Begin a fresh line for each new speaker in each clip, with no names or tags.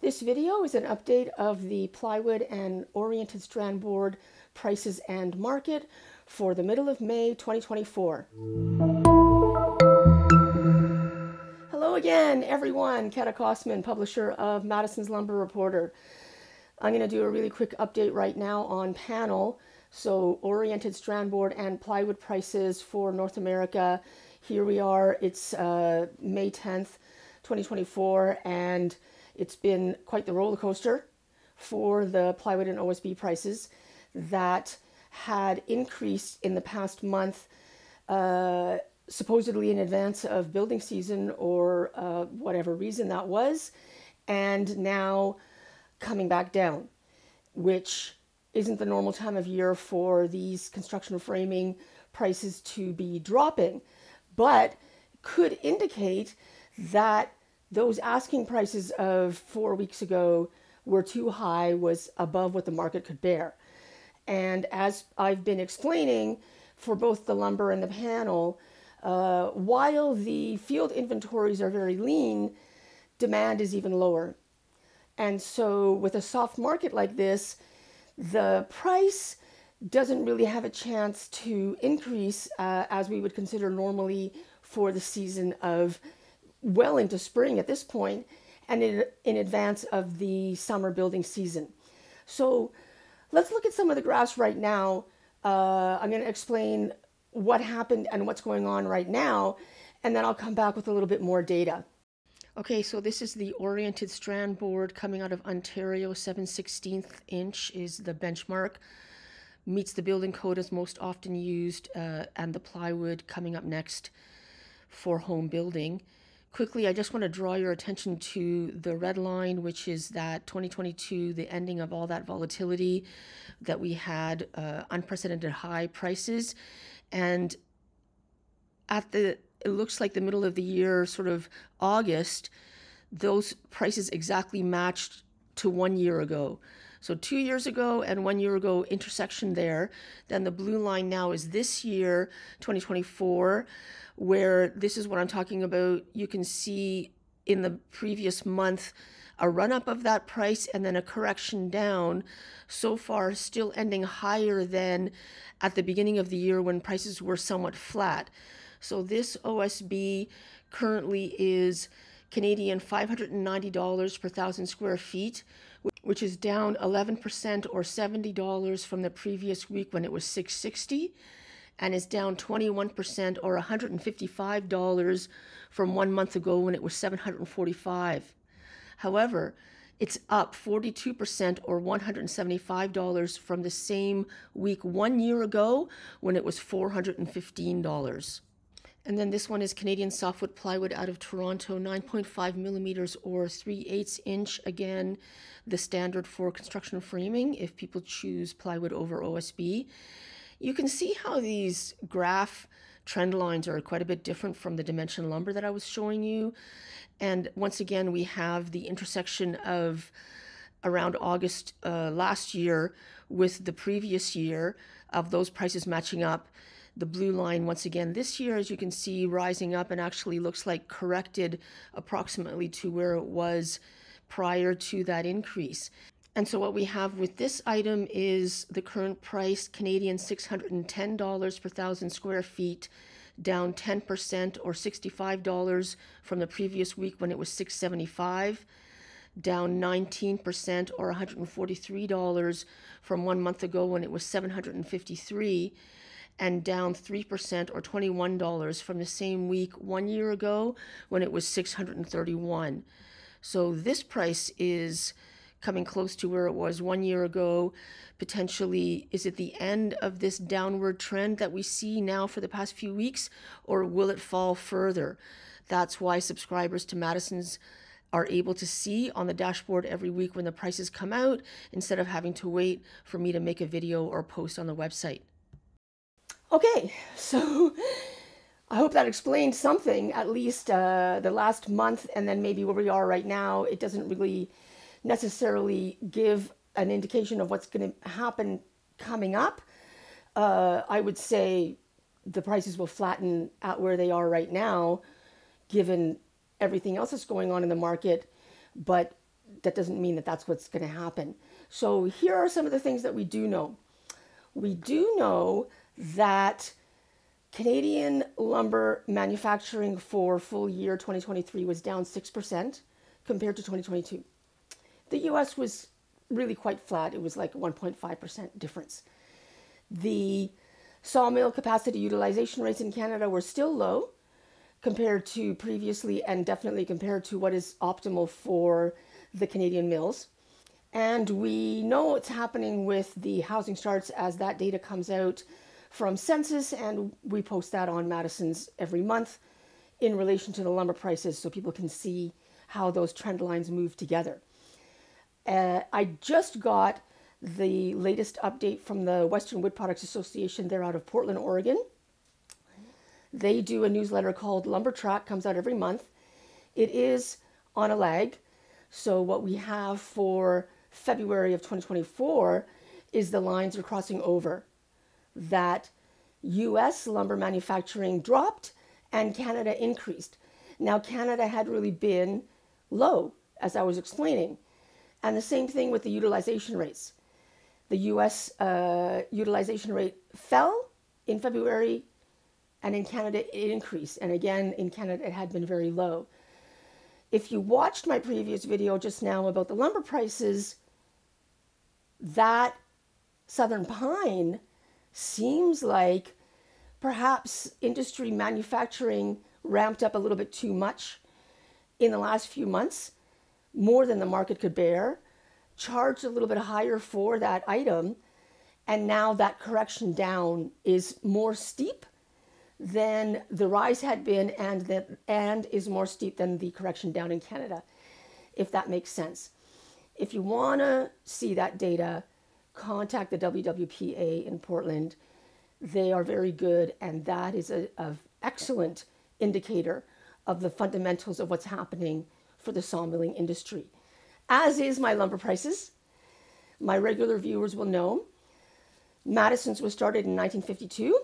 This video is an update of the plywood and oriented strand board prices and market for the middle of May 2024. Hello again, everyone. Keta Kosman, publisher of Madison's Lumber Reporter. I'm going to do a really quick update right now on panel. So, oriented strand board and plywood prices for North America. Here we are. It's uh, May 10th, 2024, and it's been quite the roller coaster for the plywood and OSB prices that had increased in the past month, uh, supposedly in advance of building season or uh, whatever reason that was, and now coming back down, which isn't the normal time of year for these construction framing prices to be dropping, but could indicate that those asking prices of four weeks ago were too high, was above what the market could bear. And as I've been explaining for both the lumber and the panel, uh, while the field inventories are very lean, demand is even lower. And so, with a soft market like this, the price doesn't really have a chance to increase uh, as we would consider normally for the season of well into spring at this point and in, in advance of the summer building season. So let's look at some of the graphs right now. Uh, I'm going to explain what happened and what's going on right now, and then I'll come back with a little bit more data. Okay, so this is the oriented strand board coming out of Ontario. 7 16th inch is the benchmark. Meets the building code as most often used, uh, and the plywood coming up next for home building. Quickly, I just want to draw your attention to the red line, which is that 2022, the ending of all that volatility that we had, uh, unprecedented high prices. And at the it looks like the middle of the year, sort of August, those prices exactly matched to one year ago. So two years ago and one year ago intersection there. Then the blue line now is this year, 2024, where this is what I'm talking about. You can see in the previous month a run up of that price and then a correction down. So far, still ending higher than at the beginning of the year when prices were somewhat flat. So this OSB currently is Canadian $590 per thousand square feet, which is down 11% or $70 from the previous week when it was 660 and is down 21% or $155 from one month ago when it was 745. However, it's up 42% or $175 from the same week one year ago when it was $415. And then this one is Canadian softwood plywood out of Toronto, 9.5 millimeters or 3 eighths inch. Again, the standard for construction framing if people choose plywood over OSB. You can see how these graph trend lines are quite a bit different from the dimension lumber that I was showing you. And once again, we have the intersection of around August uh, last year with the previous year of those prices matching up the blue line once again this year, as you can see, rising up and actually looks like corrected approximately to where it was prior to that increase. And so what we have with this item is the current price, Canadian $610 per thousand square feet, down 10% or $65 from the previous week when it was 675 down 19% or $143 from one month ago when it was 753 and down 3% or $21 from the same week one year ago when it was 631. So this price is coming close to where it was one year ago. Potentially, is it the end of this downward trend that we see now for the past few weeks, or will it fall further? That's why subscribers to Madison's are able to see on the dashboard every week when the prices come out instead of having to wait for me to make a video or post on the website. Okay, so I hope that explained something, at least uh, the last month, and then maybe where we are right now. It doesn't really necessarily give an indication of what's going to happen coming up. Uh, I would say the prices will flatten at where they are right now, given everything else that's going on in the market. But that doesn't mean that that's what's going to happen. So here are some of the things that we do know. We do know that Canadian lumber manufacturing for full year 2023 was down 6% compared to 2022. The US was really quite flat. It was like 1.5% difference. The sawmill capacity utilization rates in Canada were still low compared to previously and definitely compared to what is optimal for the Canadian mills. And we know what's happening with the housing starts as that data comes out from census, and we post that on Madison's every month in relation to the lumber prices so people can see how those trend lines move together. Uh, I just got the latest update from the Western Wood Products Association. They're out of Portland, Oregon. They do a newsletter called Lumber Track, comes out every month. It is on a lag. So what we have for February of 2024 is the lines are crossing over that US lumber manufacturing dropped and Canada increased. Now Canada had really been low as I was explaining. And the same thing with the utilization rates. The US uh, utilization rate fell in February, and in Canada it increased. And again, in Canada it had been very low. If you watched my previous video just now about the lumber prices, that southern pine seems like perhaps industry manufacturing ramped up a little bit too much in the last few months more than the market could bear, charged a little bit higher for that item, and now that correction down is more steep than the rise had been and that and is more steep than the correction down in Canada, if that makes sense. If you want to see that data, contact the WWPA in Portland. They are very good, and that is an excellent indicator of the fundamentals of what's happening for the sawmilling industry, as is my lumber prices. My regular viewers will know Madison's was started in 1952,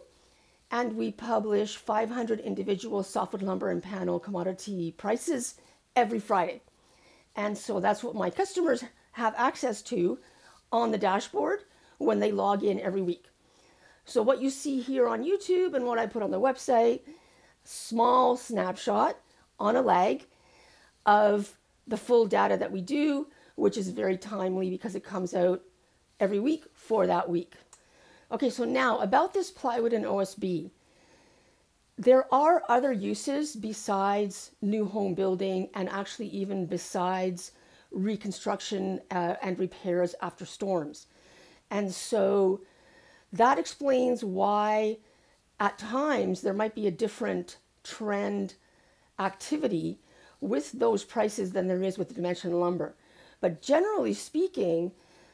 and we publish 500 individual softwood lumber and panel commodity prices every Friday. And so that's what my customers have access to on the dashboard when they log in every week. So what you see here on YouTube and what I put on the website, small snapshot on a lag of the full data that we do, which is very timely because it comes out every week for that week. Okay, so now about this plywood and OSB. There are other uses besides new home building and actually even besides reconstruction uh, and repairs after storms. And so that explains why at times there might be a different trend activity with those prices than there is with the dimension lumber. But generally speaking,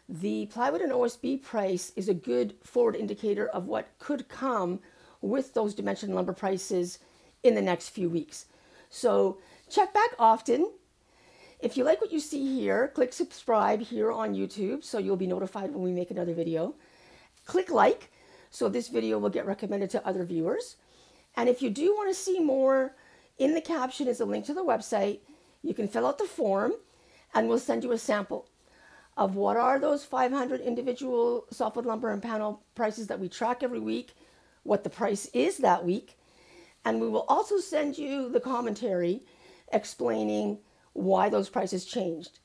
the plywood and OSB price is a good forward indicator of what could come with those dimension lumber prices in the next few weeks. So check back often. If you like what you see here, click subscribe here on YouTube so you'll be notified when we make another video. Click like so this video will get recommended to other viewers. And if you do want to see more in the caption is a link to the website. You can fill out the form and we'll send you a sample of what are those 500 individual softwood lumber and panel prices that we track every week, what the price is that week, and we will also send you the commentary explaining why those prices changed.